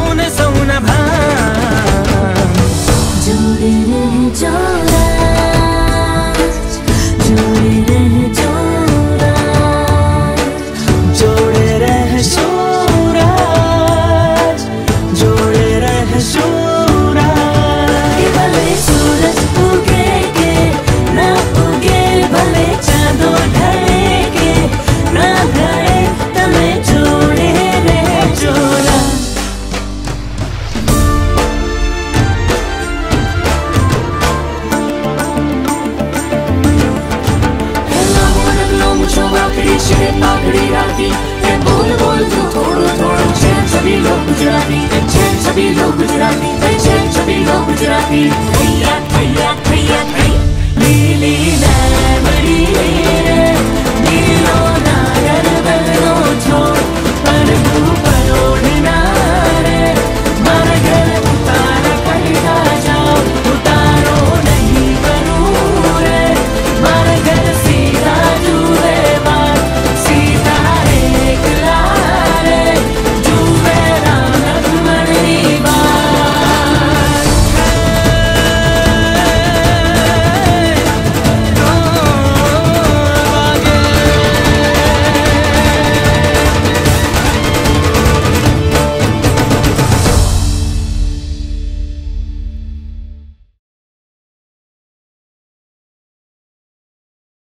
सौना सौना भा। जोडेर जोडा गुजराती जय सभी लोग गुजराती जय सभी लोग गुजराती भैया भैया भैया भैया लीला